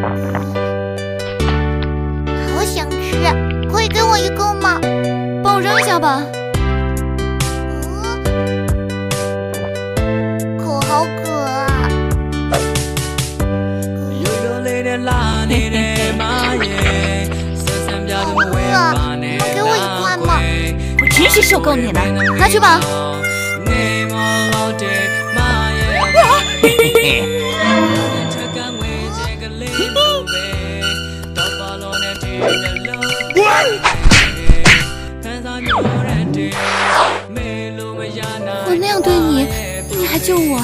好想吃，可以给我一个吗？帮我扔一下吧。嗯，可好渴啊！好饿，能给我一块吗？我真是受够你了，拿去吧。嘿 我那样对你，你还救我？